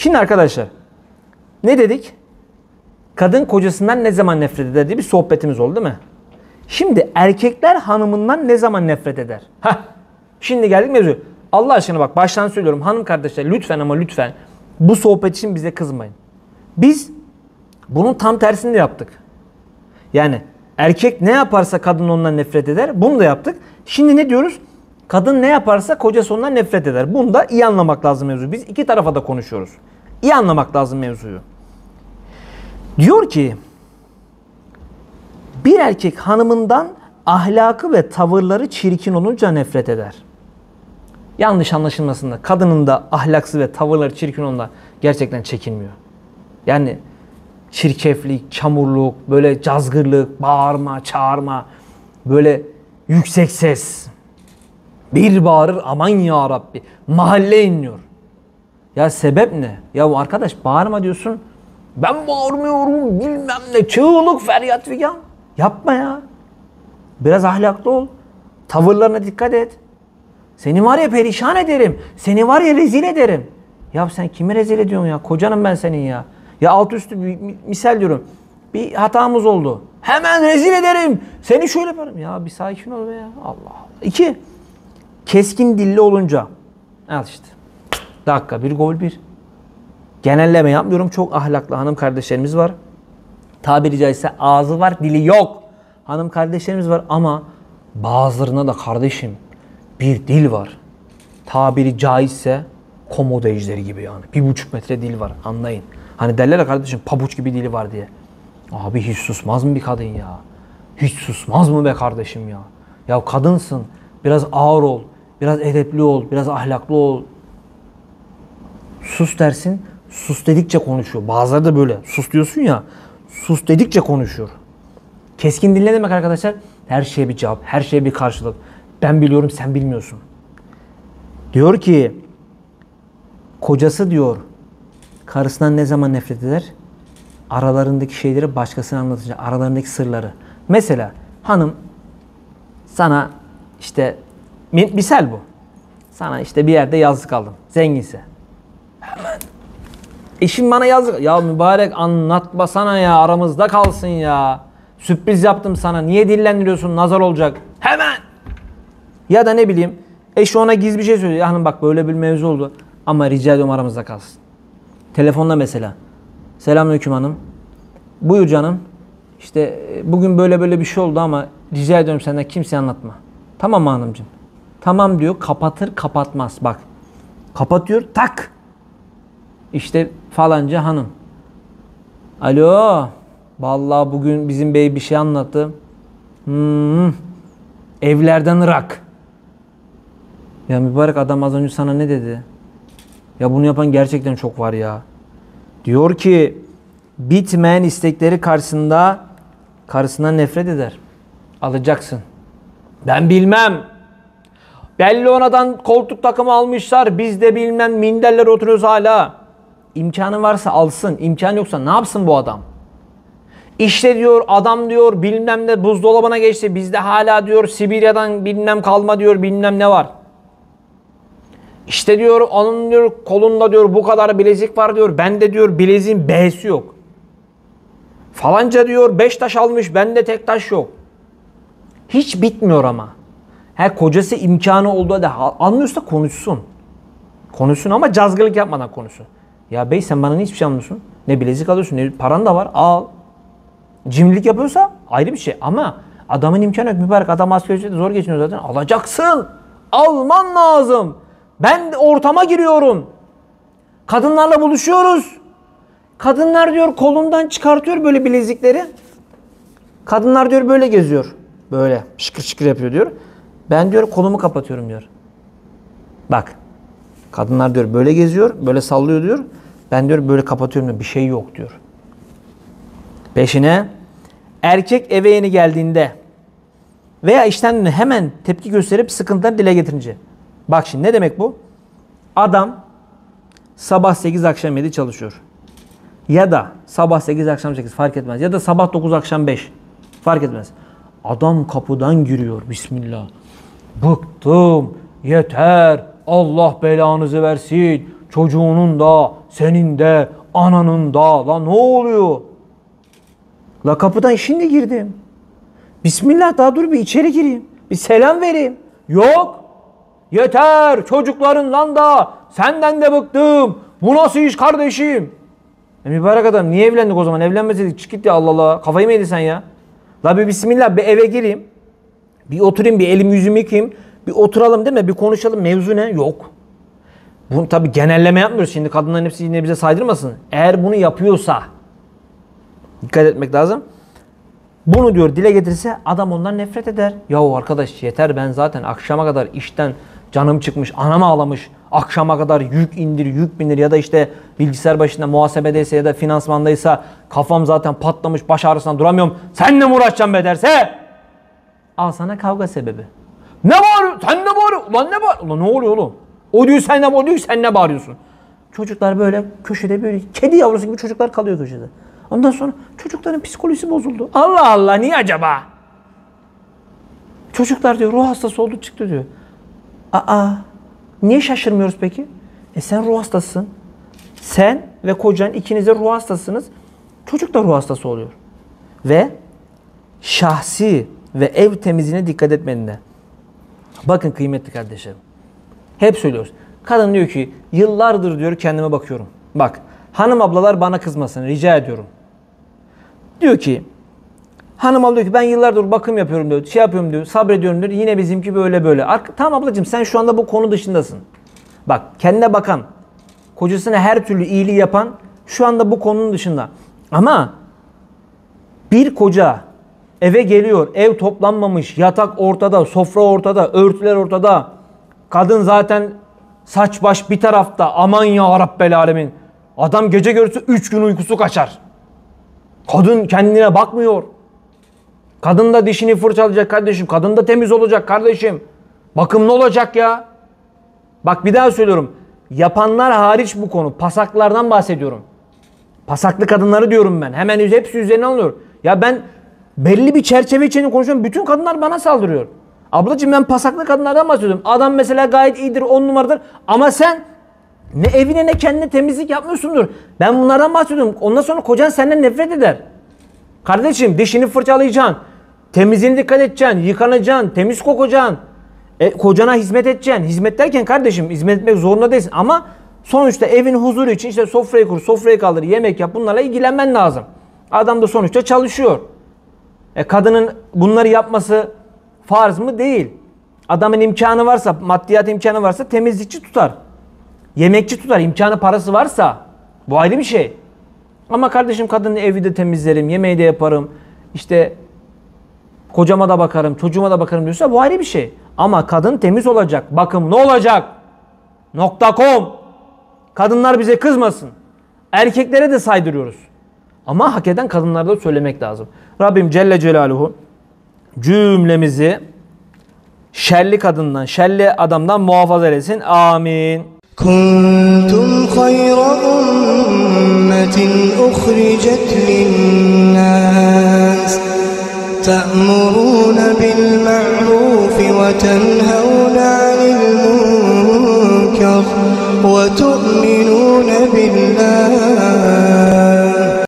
Şimdi arkadaşlar ne dedik? Kadın kocasından ne zaman nefret eder diye bir sohbetimiz oldu değil mi? Şimdi erkekler hanımından ne zaman nefret eder? Heh. Şimdi geldik mevzu. Allah aşkına bak baştan söylüyorum hanım kardeşler lütfen ama lütfen bu sohbet için bize kızmayın. Biz bunun tam tersini de yaptık. Yani erkek ne yaparsa kadın ondan nefret eder. Bunu da yaptık. Şimdi ne diyoruz? Kadın ne yaparsa kocası ondan nefret eder. Bunu da iyi anlamak lazım mevzu. Biz iki tarafa da konuşuyoruz. İyi anlamak lazım mevzuyu. Diyor ki bir erkek hanımından ahlakı ve tavırları çirkin olunca nefret eder. Yanlış anlaşılmasın da kadının da ahlaksız ve tavırları çirkin olunca gerçekten çekinmiyor. Yani çirkeflik, çamurluk, böyle cazgırlık, bağırma, çağırma, böyle yüksek ses. Bir bağırır aman ya Rabbi. Mahalle inliyor. Ya sebep ne? Ya arkadaş bağırma diyorsun. Ben bağırmıyorum bilmem ne. Çığlık feryat figan. Yapma ya. Biraz ahlaklı ol. Tavırlarına dikkat et. Seni var ya perişan ederim. Seni var ya rezil ederim. Ya sen kimi rezil ediyorsun ya? Kocanım ben senin ya. Ya alt üstü bir misal diyorum. Bir hatamız oldu. Hemen rezil ederim. Seni şöyle yaparım. Ya bir sakin ol be ya. Allah Allah. İki. Keskin dilli olunca. Al işte. Dakika bir gol bir. Genelleme yapmıyorum. Çok ahlaklı hanım kardeşlerimiz var. Tabiri caizse ağzı var dili yok. Hanım kardeşlerimiz var ama bazılarına da kardeşim bir dil var. Tabiri caizse komodo ejderi gibi yani. Bir buçuk metre dil var anlayın. Hani derler ya kardeşim pabuç gibi dili var diye. Abi hiç susmaz mı bir kadın ya? Hiç susmaz mı be kardeşim ya? Ya kadınsın. Biraz ağır ol. Biraz edepli ol. Biraz ahlaklı ol. Sus dersin. Sus dedikçe konuşuyor. Bazıları da böyle. Sus diyorsun ya. Sus dedikçe konuşuyor. Keskin dil demek arkadaşlar? Her şeye bir cevap. Her şeye bir karşılık. Ben biliyorum sen bilmiyorsun. Diyor ki kocası diyor karısından ne zaman nefret eder? Aralarındaki şeyleri başkasına anlatınca, aralarındaki sırları. Mesela hanım sana işte misal bu. Sana işte bir yerde yazlık aldım. Zenginse. Hemen. Eşim bana yazık. Ya mübarek anlatma sana ya aramızda kalsın ya. Sürpriz yaptım sana. Niye dillendiriyorsun? Nazar olacak. Hemen. Ya da ne bileyim eşi ona gizli bir şey söylüyor. Hanım bak böyle bir mevzu oldu. Ama rica ediyorum aramızda kalsın. Telefonda mesela. Selamünaleyküm hanım. Buyur canım. İşte e, bugün böyle böyle bir şey oldu ama rica ediyorum senden kimseye anlatma. Tamam mı hanımcığım? Tamam diyor kapatır kapatmaz bak. Kapatıyor tak. İşte falanca hanım. Alo. Vallahi bugün bizim bey bir şey anlattı. Hmm. Evlerden Irak. Ya mübarek adam az önce sana ne dedi? Ya bunu yapan gerçekten çok var ya. Diyor ki bitmeyen istekleri karşısında karısından nefret eder. Alacaksın. Ben bilmem. Belli onadan koltuk takımı almışlar. Biz de bilmem minderler oturuyoruz hala. İmkanı varsa alsın. İmkan yoksa ne yapsın bu adam? İşte diyor adam diyor bilmem ne buzdolabına geçti. Bizde hala diyor Sibirya'dan bilmem kalma diyor bilmem ne var. İşte diyor onun diyor kolunda diyor bu kadar bilezik var diyor. Bende diyor bileziğin B'si yok. Falanca diyor beş taş almış bende tek taş yok. Hiç bitmiyor ama. Her kocası imkanı olduğu da almıyorsa konuşsun. Konuşsun ama cazgırlık yapmadan konuşsun. Ya bey sen bana hiçbir şey almıyorsun. Ne bilezik alıyorsun ne paran da var al. Cimrilik yapıyorsa ayrı bir şey ama adamın imkanı yok mübarek adam asgari zor geçiniyor zaten alacaksın. Alman lazım. Ben ortama giriyorum. Kadınlarla buluşuyoruz. Kadınlar diyor kolundan çıkartıyor böyle bilezikleri. Kadınlar diyor böyle geziyor. Böyle şıkır şıkır yapıyor diyor. Ben diyor kolumu kapatıyorum diyor. Bak. Kadınlar diyor böyle geziyor, böyle sallıyor diyor. Ben diyor böyle kapatıyorum diyor. Bir şey yok diyor. Peşine erkek eve yeni geldiğinde veya işten hemen tepki gösterip sıkıntıları dile getirince. Bak şimdi ne demek bu? Adam sabah 8 akşam 7 çalışıyor. Ya da sabah 8 akşam 8 fark etmez. Ya da sabah 9 akşam 5 fark etmez. Adam kapıdan giriyor. Bismillah. Bıktım. Yeter. Allah belanızı versin. çocuğunun da, senin de, ananın da. Lan ne oluyor? La kapıdan şimdi girdim. Bismillah daha dur bir içeri gireyim. Bir selam vereyim. Yok. Yeter çocuklarından da senden de bıktım. Bu nasıl iş kardeşim? E mübarek adam niye evlendik o zaman? Evlenmeseydik çık git ya Allah Allah. Kafayı mı yedin sen ya? La bismillah bir eve gireyim. Bir oturayım bir elimi yüzümü yıkayayım. Bir oturalım değil mi? Bir konuşalım. Mevzu ne? Yok. Bunu tabi genelleme yapmıyoruz. Şimdi kadınların hepsi yine bize saydırmasın. Eğer bunu yapıyorsa dikkat etmek lazım. Bunu diyor dile getirirse adam ondan nefret eder. Yahu arkadaş yeter ben zaten akşama kadar işten canım çıkmış, anam ağlamış. Akşama kadar yük indir, yük bindir ya da işte bilgisayar başında muhasebedeyse ya da finansmandaysa kafam zaten patlamış, baş ağrısından duramıyorum. Senle mi uğraşacağım be derse al sana kavga sebebi. Ne bağırıyor? Sen ne bağırıyorsun? Ulan ne bağırıyorsun? Ulan ne oluyor oğlum? O diyor sen ne bağırıyorsun? Sen ne bağırıyorsun? Çocuklar böyle köşede böyle kedi yavrusu gibi çocuklar kalıyor köşede. Ondan sonra çocukların psikolojisi bozuldu. Allah Allah niye acaba? Çocuklar diyor ruh hastası oldu çıktı diyor. Aa niye şaşırmıyoruz peki? E sen ruh hastasısın. Sen ve kocan ikiniz de ruh hastasınız. Çocuk da ruh hastası oluyor. Ve şahsi ve ev temizliğine dikkat etmeninde. Bakın kıymetli kardeşlerim. Hep söylüyoruz. Kadın diyor ki yıllardır diyor kendime bakıyorum. Bak hanım ablalar bana kızmasın rica ediyorum. Diyor ki hanım abla diyor ki ben yıllardır bakım yapıyorum diyor. Şey yapıyorum diyor sabrediyorum diyor. Yine bizimki böyle böyle. Arka, tamam ablacığım sen şu anda bu konu dışındasın. Bak kendine bakan kocasına her türlü iyiliği yapan şu anda bu konunun dışında. Ama bir koca eve geliyor, ev toplanmamış, yatak ortada, sofra ortada, örtüler ortada. Kadın zaten saç baş bir tarafta. Aman ya Rabbel alemin. Adam gece görürse 3 gün uykusu kaçar. Kadın kendine bakmıyor. Kadın da dişini fırçalayacak kardeşim. Kadın da temiz olacak kardeşim. Bakımlı olacak ya. Bak bir daha söylüyorum. Yapanlar hariç bu konu. Pasaklardan bahsediyorum. Pasaklı kadınları diyorum ben. Hemen hepsi üzerine alınıyor. Ya ben belli bir çerçeve içinde konuşuyorum. Bütün kadınlar bana saldırıyor. Ablacığım ben pasaklı kadınlardan bahsediyorum. Adam mesela gayet iyidir, on numaradır. Ama sen ne evine ne kendine temizlik yapmıyorsundur. Ben bunlardan bahsediyorum. Ondan sonra kocan senden nefret eder. Kardeşim dişini fırçalayacaksın. Temizliğine dikkat edeceksin. Yıkanacaksın. Temiz kokacaksın. E, kocana hizmet edeceksin. Hizmet derken kardeşim hizmet etmek zorunda değilsin. Ama sonuçta evin huzuru için işte sofrayı kur, sofrayı kaldır, yemek yap. Bunlarla ilgilenmen lazım. Adam da sonuçta çalışıyor. E, kadının bunları yapması farz mı? Değil. Adamın imkanı varsa, maddiyat imkanı varsa temizlikçi tutar. Yemekçi tutar. imkanı parası varsa. Bu ayrı bir şey. Ama kardeşim kadının evi de temizlerim, yemeği de yaparım. İşte kocama da bakarım, çocuğuma da bakarım diyorsa bu ayrı bir şey. Ama kadın temiz olacak. Bakım ne olacak? Nokta com. Kadınlar bize kızmasın. Erkeklere de saydırıyoruz. Ama hak eden kadınlara da söylemek lazım. Rabbim Celle Celaluhu cümlemizi şerli kadından, şerli adamdan muhafaza eylesin. Amin. Kuntum hayra ummetin uhricet linnâs تأمرون بالمعروف وتنهون عن المنكر وتؤمنون بالله